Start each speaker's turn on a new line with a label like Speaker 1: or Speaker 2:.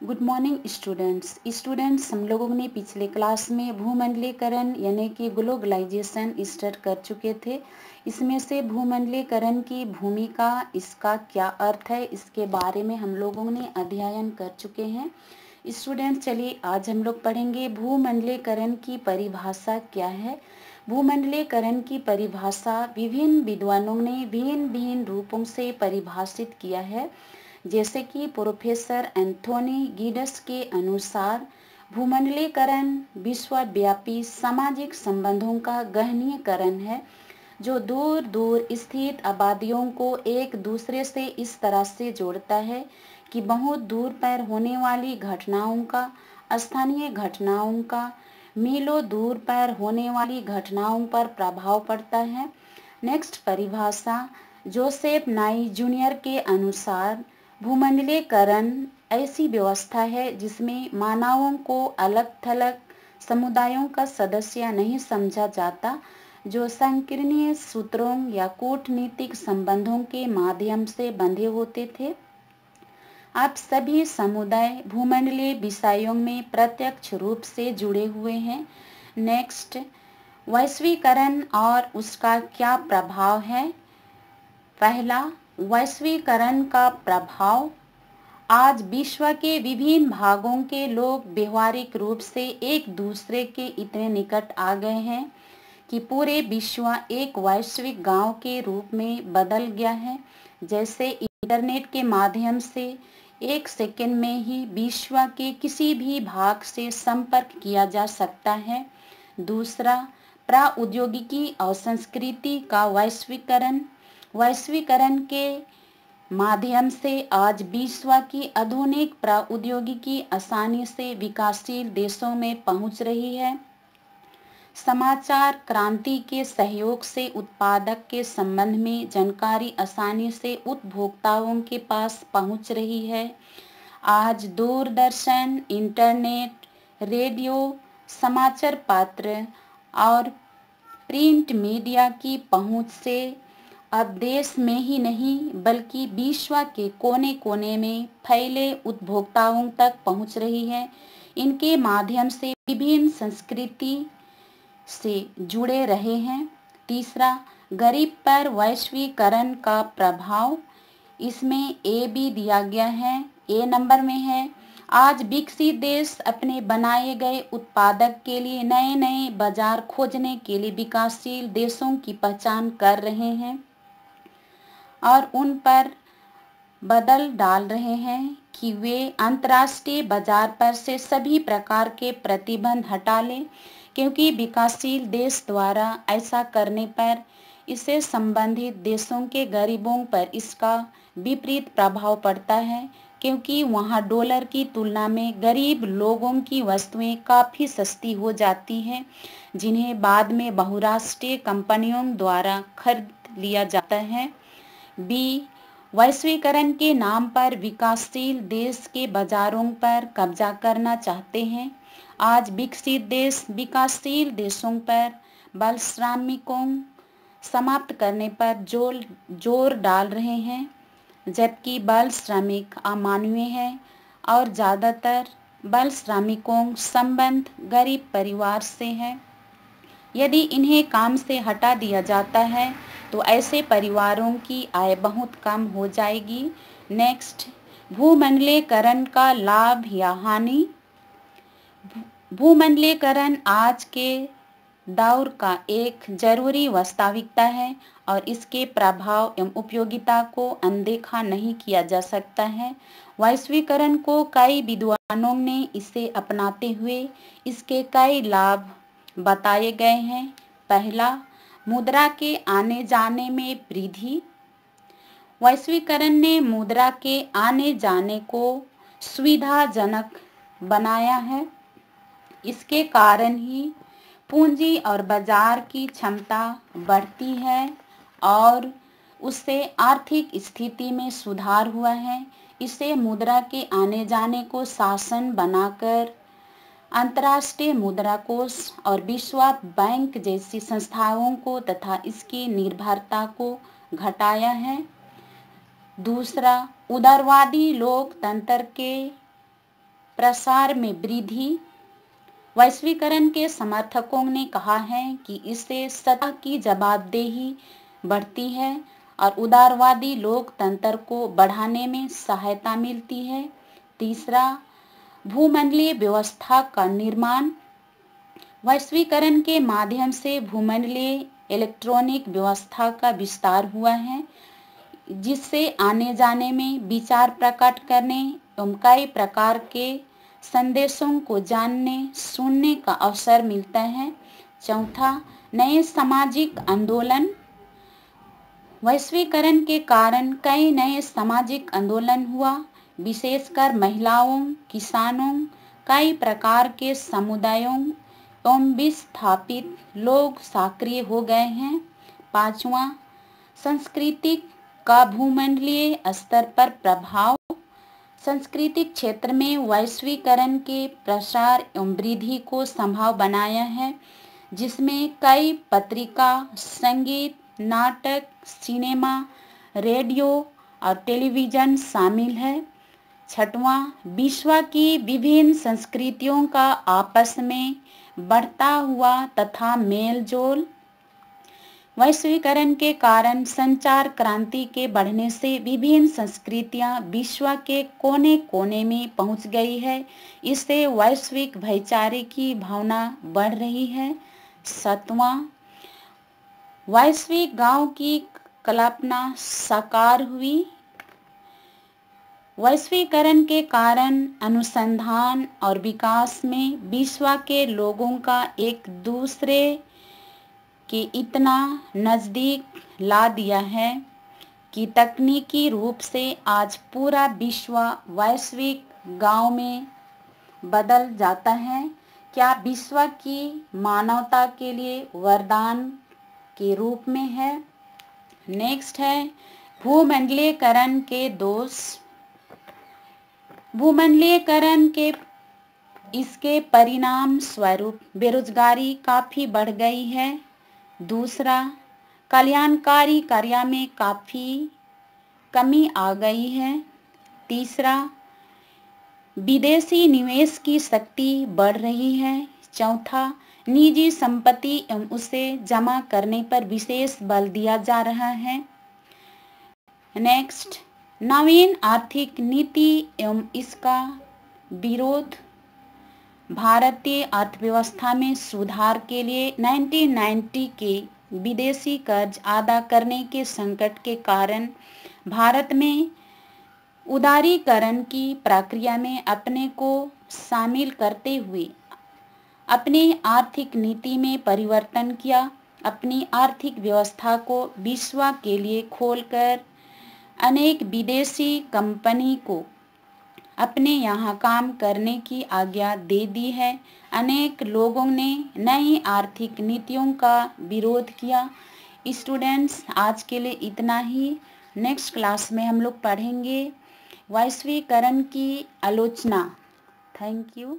Speaker 1: Good morning students students हम लोगों ने पिछले क्लास में भूमंडलीकरण, यानी कि ग्लोबलाइजेशन स्टार्ट कर चुके थे। इसमें से भूमंडलीकरण की भूमिका, इसका क्या अर्थ है, इसके बारे में हम लोगों ने अध्ययन कर चुके हैं। स्टूडेंट्स चलिए आज हम लोग पढ़ेंगे भूमंडलीकरण की परिभाषा क्या है। भूमंडलीकरण की परिभाषा विभिन्न विद्वानों ने भिन्न भिन्न रूपों से परिभाषित किया है। जैसे कि प्रोफेसर एंथोनी गिडस के अनुसार, भूमंडलीकरण विश्वव्यापी सामाजिक संबंधों का गहनीकरण है, जो दूर दूर स्थित आबादियों को एक दूसरे से इस तरह से जोड़ता है कि बहुत दूर पर होने वाली घटनाओं का, स्थानीय घटनाओं का, मीलों दूर पर होने वाली घटनाओं पर प्रभाव पड़ता है। नेक्स्ट परिभाषा, जोसेफ नाई जूनियर के अनुसार भूमंडलीकरण ऐसी व्यवस्था है जिसमें मानवों को अलग थलग समुदायों का सदस्य नहीं समझा जाता, जो संकीर्णीय सूत्रों या कूटनीतिक संबंधों के माध्यम से बंधे होते थे। अब सभी समुदाय भूमंडलीय विषयों में प्रत्यक्ष रूप से जुड़े हुए हैं। नेक्स्ट, वैश्वीकरण और उसका क्या प्रभाव है? पहला वैश्वीकरण का प्रभाव? आज विश्व के विभिन्न भागों के लोग व्यवहारिक रूप से एक दूसरे के इतने निकट आ गए हैं कि पूरे विश्व एक वैश्विक गाँव के रूप में बदल गया है। जैसे इंटरनेट के माध्यम से एक सेकेंड में ही विश्व के किसी भी भाग से संपर्क किया जा सकता है। दूसरा प्रौद्योगिकी और संस्कृति का वैश्वीकरण। वैश्वीकरण के माध्यम से आज विश्व की आधुनिक प्रौद्योगिकी आसानी से विकासशील देशों में पहुँच रही है। समाचार क्रांति के सहयोग से उत्पादक के संबंध में जानकारी आसानी से उपभोक्ताओं के पास पहुँच रही है। आज दूरदर्शन, इंटरनेट, रेडियो, समाचार पत्र और प्रिंट मीडिया की पहुँच से अब देश में ही नहीं, बल्कि विश्व के कोने कोने में फैले उपभोक्ताओं तक पहुँच रही है। इनके माध्यम से विभिन्न संस्कृति से जुड़े रहे हैं। तीसरा, गरीब पर वैश्वीकरण का प्रभाव। इसमें ए भी दिया गया है, ए नंबर में है। आज विकसित देश अपने बनाए गए उत्पादक के लिए नए नए बाज़ार खोजने के लिए विकासशील देशों की पहचान कर रहे हैं। और उन पर बदल डाल रहे हैं कि वे अंतर्राष्ट्रीय बाज़ार पर से सभी प्रकार के प्रतिबंध हटा लें, क्योंकि विकासशील देश द्वारा ऐसा करने पर इससे संबंधित देशों के गरीबों पर इसका विपरीत प्रभाव पड़ता है, क्योंकि वहाँ डॉलर की तुलना में गरीब लोगों की वस्तुएँ काफ़ी सस्ती हो जाती हैं, जिन्हें बाद में बहुराष्ट्रीय कंपनियों द्वारा खरीद लिया जाता है। बी, वैश्वीकरण के नाम पर विकासशील देश के बाजारों पर कब्जा करना चाहते हैं। आज विकसित देश विकासशील देशों पर बल श्रमिकों समाप्त करने पर ज़ोर ज़ोर डाल रहे हैं, जबकि बल श्रमिक अमानवीय है और ज़्यादातर बल श्रमिकों संबंध गरीब परिवार से है। यदि इन्हें काम से हटा दिया जाता है तो ऐसे परिवारों की आय बहुत कम हो जाएगी। नेक्स्ट भूमंडलीकरण का लाभ या हानि। भूमंडलीकरण आज के दौर का एक ज़रूरी वास्तविकता है और इसके प्रभाव एवं उपयोगिता को अनदेखा नहीं किया जा सकता है। वैश्वीकरण को कई विद्वानों ने इसे अपनाते हुए इसके कई लाभ बताए गए हैं। पहला मुद्रा के आने जाने में वृद्धि। वैश्वीकरण ने मुद्रा के आने जाने को सुविधाजनक बनाया है। इसके कारण ही पूंजी और बाज़ार की क्षमता बढ़ती है और उससे आर्थिक स्थिति में सुधार हुआ है। इसे मुद्रा के आने जाने को शासन बनाकर अंतर्राष्ट्रीय मुद्रा कोष और विश्व बैंक जैसी संस्थाओं को तथा इसकी निर्भरता को घटाया है। दूसरा, उदारवादी लोकतंत्र के प्रसार में वृद्धि। वैश्वीकरण के समर्थकों ने कहा है कि इससे सत्ता की जवाबदेही बढ़ती है और उदारवादी लोकतंत्र को बढ़ाने में सहायता मिलती है। तीसरा भूमंडलीय व्यवस्था का निर्माण, वैश्वीकरण के माध्यम से भूमंडलीय इलेक्ट्रॉनिक व्यवस्था का विस्तार हुआ है, जिससे आने जाने में विचार प्रकट करने एवं कई प्रकार के संदेशों को जानने, सुनने का अवसर मिलता है। चौथा, नए सामाजिक आंदोलन। वैश्वीकरण के कारण कई नए सामाजिक आंदोलन हुआ। विशेषकर महिलाओं, किसानों, कई प्रकार के समुदायों, एवं विस्थापित लोग सक्रिय हो गए हैं। पांचवा, सांस्कृतिक का भूमंडलीय स्तर पर प्रभाव। सांस्कृतिक क्षेत्र में वैश्वीकरण के प्रसार एवं वृद्धि को संभव बनाया है, जिसमें कई पत्रिका, संगीत, नाटक, सिनेमा, रेडियो और टेलीविज़न शामिल है। छठवां, विश्व की विभिन्न संस्कृतियों का आपस में बढ़ता हुआ तथा मेलजोल वैश्वीकरण के कारण संचार क्रांति के बढ़ने से विभिन्न संस्कृतियाँ विश्व के कोने कोने में पहुँच गई है। इससे वैश्विक भाईचारे की भावना बढ़ रही है। सतवा, वैश्विक गाँव की कल्पना साकार हुई। वैश्वीकरण के कारण अनुसंधान और विकास में विश्व के लोगों का एक दूसरे कि इतना नज़दीक ला दिया है कि तकनीकी रूप से आज पूरा विश्व वैश्विक गाँव में बदल जाता है। क्या विश्व की मानवता के लिए वरदान के रूप में है? नेक्स्ट है, भूमंडलीकरण के दोष भूमंडलीकरण के, इसके परिणाम स्वरूप बेरोजगारी काफ़ी बढ़ गई है। दूसरा, कल्याणकारी कार्य में काफ़ी कमी आ गई है। तीसरा, विदेशी निवेश की शक्ति बढ़ रही है। चौथा, निजी संपत्ति एवं उसे जमा करने पर विशेष बल दिया जा रहा है। नेक्स्ट नवीन आर्थिक नीति एवं इसका विरोध भारतीय अर्थव्यवस्था में सुधार के लिए 1990 के विदेशी कर्ज अदा करने के संकट के कारण भारत में उदारीकरण की प्रक्रिया में अपने को शामिल करते हुए अपनी आर्थिक नीति में परिवर्तन किया, अपनी आर्थिक व्यवस्था को विश्व के लिए खोलकर अनेक विदेशी कंपनी को अपने यहाँ काम करने की आज्ञा दे दी है। अनेक लोगों ने नई आर्थिक नीतियों का विरोध किया। स्टूडेंट्स, आज के लिए इतना ही। नेक्स्ट क्लास में हम लोग पढ़ेंगे वैश्वीकरण की आलोचना। Thank you.